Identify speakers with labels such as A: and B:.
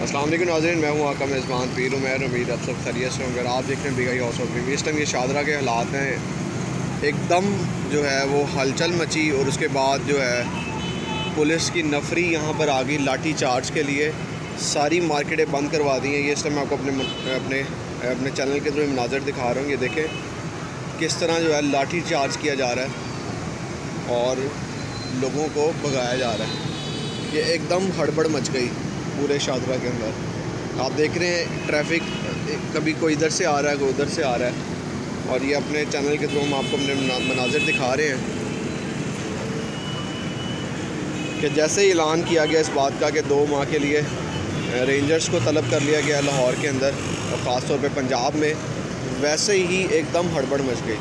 A: असलम नाजरन, मैं हूँ आका मेज़बान पीर उमैर, उम्मीद आप सब खरीत से होंगे आप देख रहे हैं बिगाई हाउस ऑफ़ इस टाइम ये शादरा के हालात हैं, एकदम जो है वो हलचल मची और उसके बाद जो है पुलिस की नफरी यहाँ पर आ गई लाठी चार्ज के लिए। सारी मार्केटें बंद करवा दी हैं। ये इस टाइम आपको अपने अपने अपने चैनल के थ्रू मनाजर दिखा रहा हूँ। ये देखें किस तरह जो है लाठी चार्ज किया जा रहा है और लोगों को भगाया जा रहा है। ये एकदम हड़बड़ मच गई। पूरे शादरा के अंदर। आप देख रहे हैं ट्रैफ़िक कभी कोई इधर से आ रहा है, कोई उधर से आ रहा है। और ये अपने चैनल के थ्रू हम आपको अपने मनाजिर दिखा रहे हैं। कि जैसे ही ऐलान किया गया इस बात का कि दो माह के लिए रेंजर्स को तलब कर लिया गया लाहौर के अंदर, और ख़ासतौर पर पंजाब में, वैसे ही एकदम हड़बड़ मच गई।